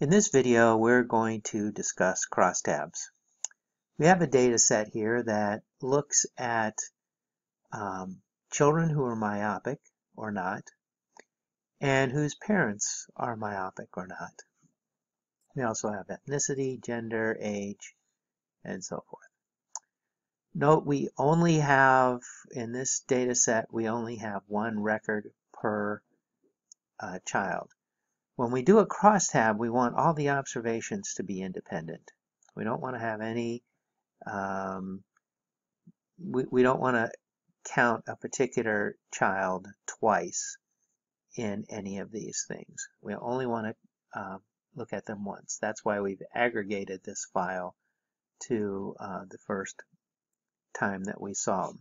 In this video, we're going to discuss crosstabs. We have a data set here that looks at um, children who are myopic or not, and whose parents are myopic or not. We also have ethnicity, gender, age, and so forth. Note we only have, in this data set, we only have one record per uh, child. When we do a crosstab, we want all the observations to be independent. We don't want to have any, um, we, we don't want to count a particular child twice in any of these things. We only want to uh, look at them once. That's why we've aggregated this file to uh, the first time that we saw them.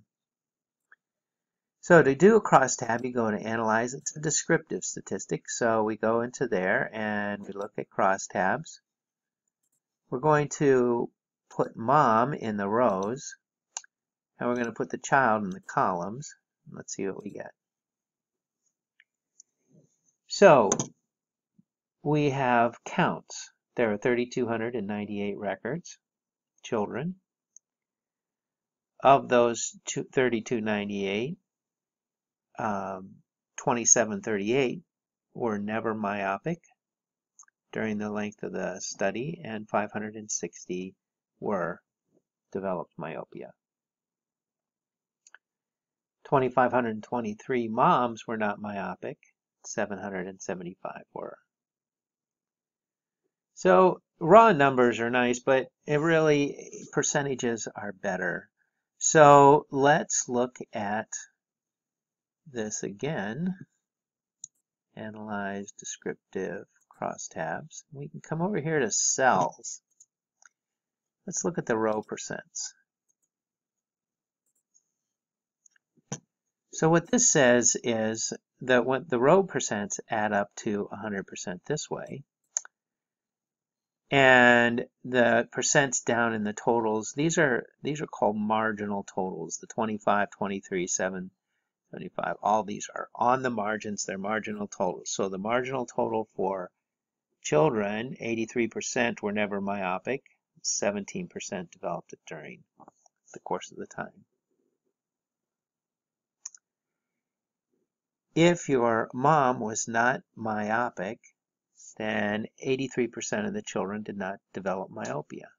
So to do a crosstab, you go to Analyze. It's a descriptive statistic. So we go into there and we look at crosstabs. We're going to put mom in the rows and we're going to put the child in the columns. Let's see what we get. So we have counts. There are 3,298 records, children. Of those 3,298, um, 2738 were never myopic during the length of the study, and 560 were developed myopia. 2,523 moms were not myopic, 775 were. So raw numbers are nice, but it really, percentages are better. So let's look at this again. Analyze descriptive crosstabs. We can come over here to cells. Let's look at the row percents. So what this says is that when the row percents add up to 100% this way, and the percents down in the totals, these are these are called marginal totals, the 25, 23, 7, 75. All these are on the margins, they're marginal totals. So the marginal total for children, 83% were never myopic, 17% developed it during the course of the time. If your mom was not myopic, then 83% of the children did not develop myopia.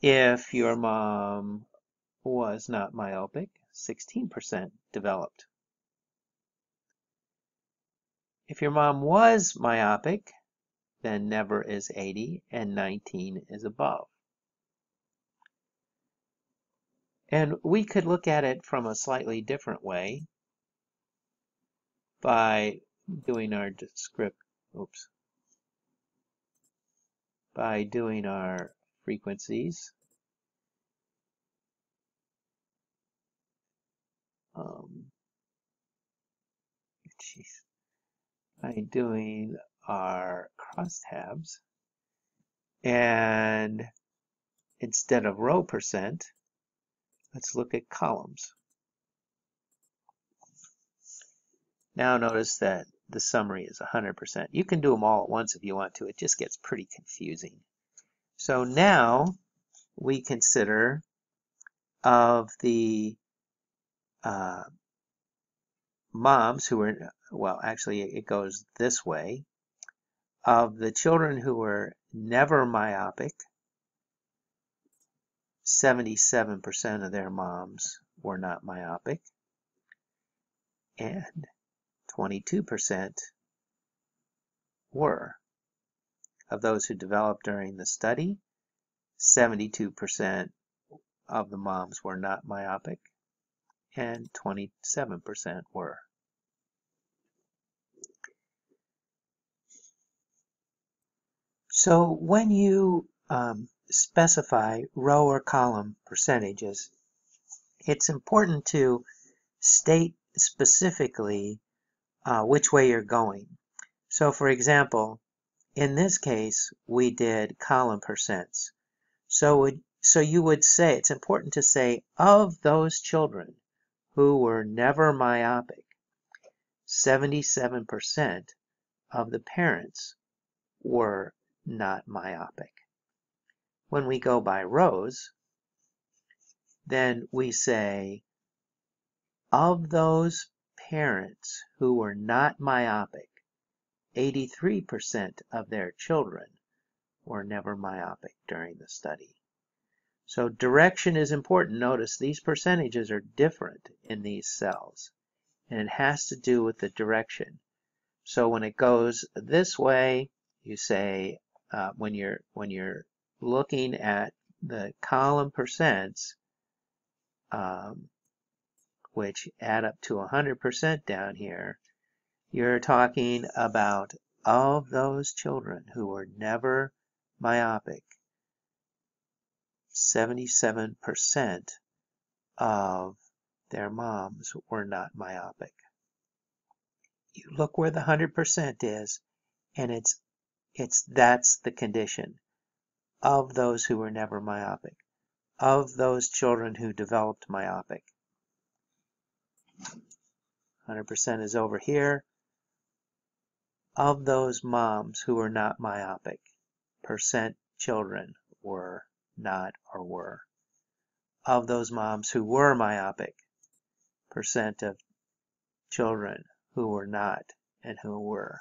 If your mom was not myopic, 16% developed. If your mom was myopic, then never is 80 and 19 is above. And we could look at it from a slightly different way by doing our script, oops, by doing our frequencies. Um, geez, by doing our crosstabs and instead of row percent, let's look at columns. Now notice that the summary is 100%. You can do them all at once if you want to. It just gets pretty confusing. So now we consider of the uh, moms who were, well, actually it goes this way, of the children who were never myopic, 77% of their moms were not myopic, and 22% were. Of those who developed during the study, 72% of the moms were not myopic and 27% were. So when you um, specify row or column percentages, it's important to state specifically uh, which way you're going. So for example, in this case, we did column percents. So, would, so you would say, it's important to say, of those children who were never myopic, 77% of the parents were not myopic. When we go by rows, then we say of those parents who were not myopic, 83% of their children were never myopic during the study. So direction is important. Notice these percentages are different in these cells, and it has to do with the direction. So when it goes this way, you say uh, when you're when you're looking at the column percents, um, which add up to 100% down here, you're talking about of those children who were never myopic, 77% of their moms were not myopic. You look where the 100% is, and it's it's that's the condition of those who were never myopic, of those children who developed myopic. 100% is over here. Of those moms who were not myopic, percent children were not or were. Of those moms who were myopic, percent of children who were not and who were.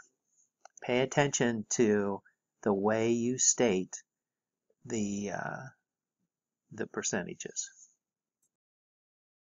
Pay attention to the way you state the uh, the percentages.